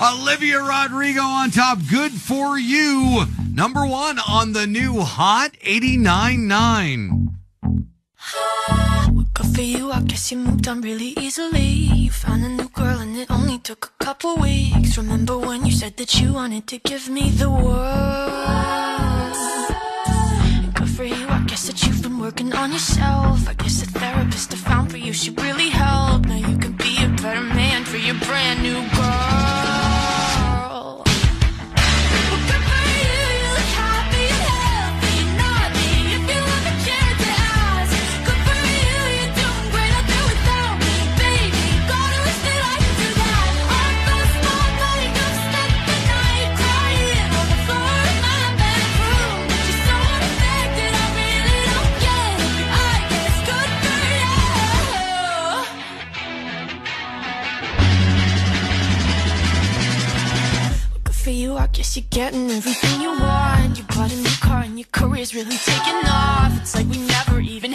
Olivia Rodrigo on top. Good for you. Number one on the new Hot 89.9. Good for you, I guess you moved on really easily. You found a new girl and it only took a couple weeks. Remember when you said that you wanted to give me the world? Good for you, I guess that you've been working on yourself. I guess the therapist I found for you should really help. Now you can be a better man for your brand new girl. For you, I guess you're getting everything you want. You bought a new car and your career's really taking off. It's like we never even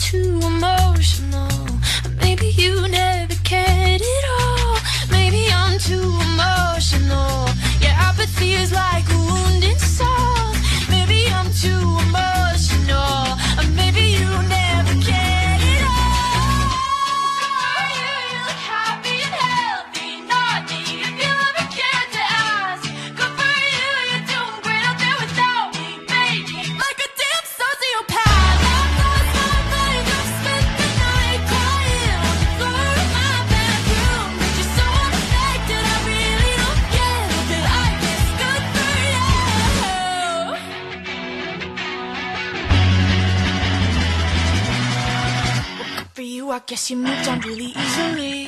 too emotional, maybe you never cared at all. Maybe I'm too emotional. Your apathy is like a wounded soul. Maybe I'm too guess you moved on really easily.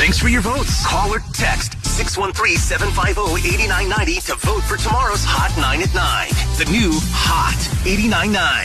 Thanks for your votes. Call or text 613-750-8990 to vote for tomorrow's Hot 9 at 9. The new Hot 89.9.